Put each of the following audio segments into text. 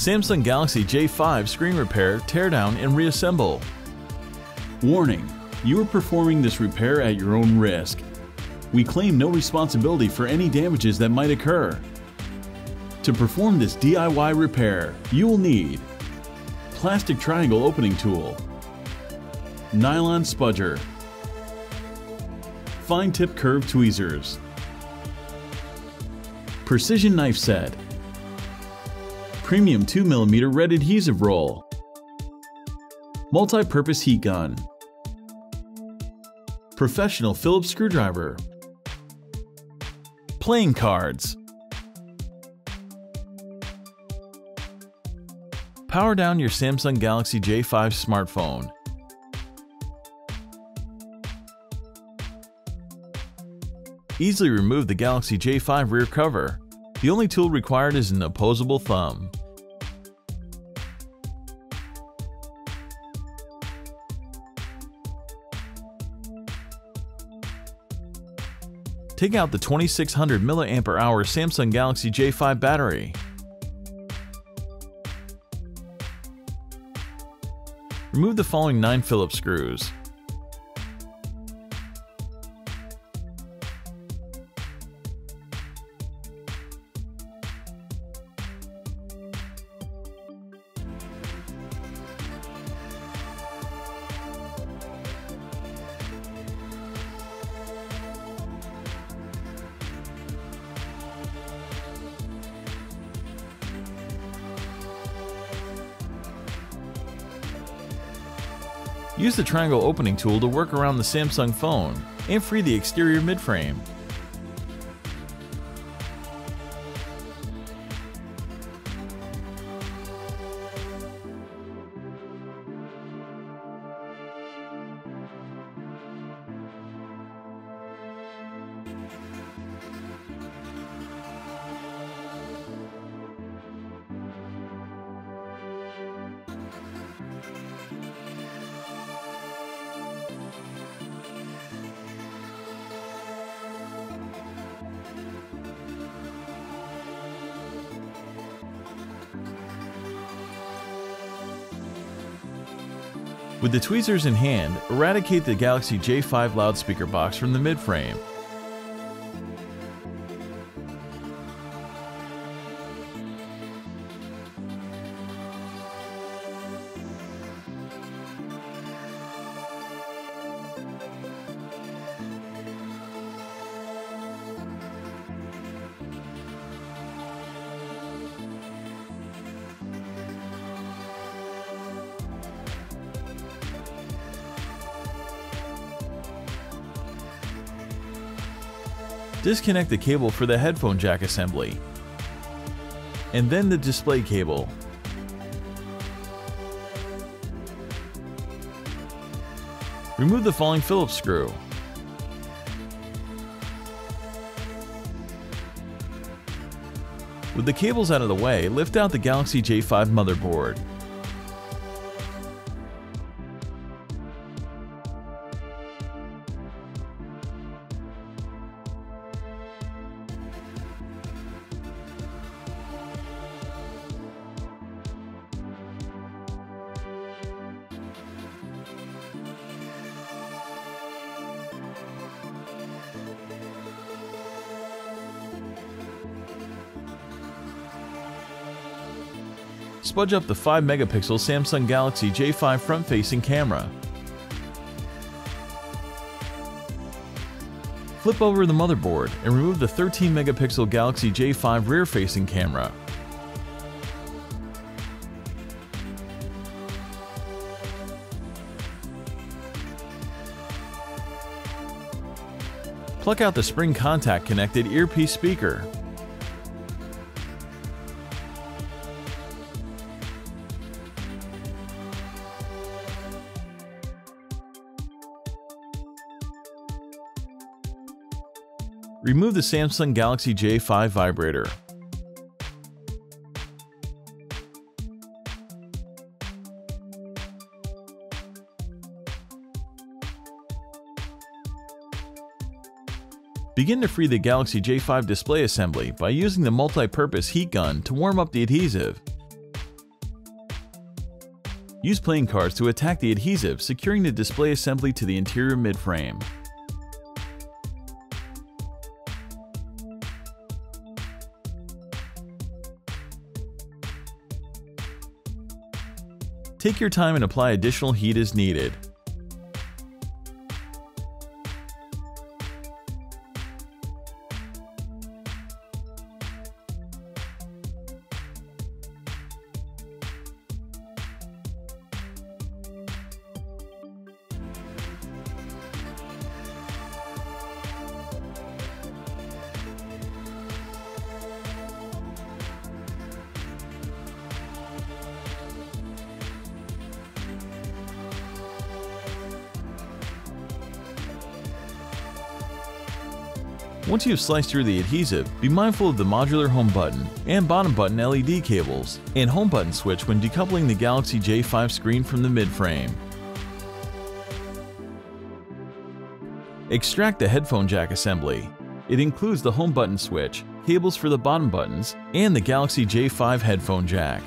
Samsung Galaxy J5 screen repair, teardown, and reassemble. Warning, you are performing this repair at your own risk. We claim no responsibility for any damages that might occur. To perform this DIY repair, you will need plastic triangle opening tool, nylon spudger, fine tip curved tweezers, precision knife set, premium 2mm red adhesive roll, multi-purpose heat gun, professional Phillips screwdriver, Playing cards. Power down your Samsung Galaxy J5 smartphone. Easily remove the Galaxy J5 rear cover. The only tool required is an opposable thumb. Take out the 2600 mAh Samsung Galaxy J5 battery. Remove the following 9 Phillips screws. Use the triangle opening tool to work around the Samsung phone and free the exterior midframe. With the tweezers in hand, eradicate the Galaxy J5 loudspeaker box from the midframe. Disconnect the cable for the headphone jack assembly, and then the display cable. Remove the falling Phillips screw. With the cables out of the way, lift out the Galaxy J5 motherboard. Spudge up the 5 megapixel Samsung Galaxy J5 front facing camera. Flip over the motherboard and remove the 13 megapixel Galaxy J5 rear facing camera. Pluck out the spring contact connected earpiece speaker. Remove the Samsung Galaxy J5 vibrator. Begin to free the Galaxy J5 display assembly by using the multi-purpose heat gun to warm up the adhesive. Use playing cards to attack the adhesive, securing the display assembly to the interior midframe. Take your time and apply additional heat as needed. Once you've sliced through the adhesive, be mindful of the modular home button and bottom button LED cables and home button switch when decoupling the Galaxy J5 screen from the midframe. Extract the headphone jack assembly. It includes the home button switch, cables for the bottom buttons, and the Galaxy J5 headphone jack.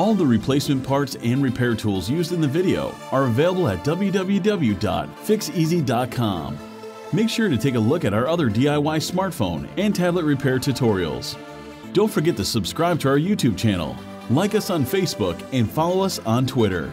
All the replacement parts and repair tools used in the video are available at www.fixez.com. Make sure to take a look at our other DIY smartphone and tablet repair tutorials. Don't forget to subscribe to our YouTube channel, like us on Facebook, and follow us on Twitter.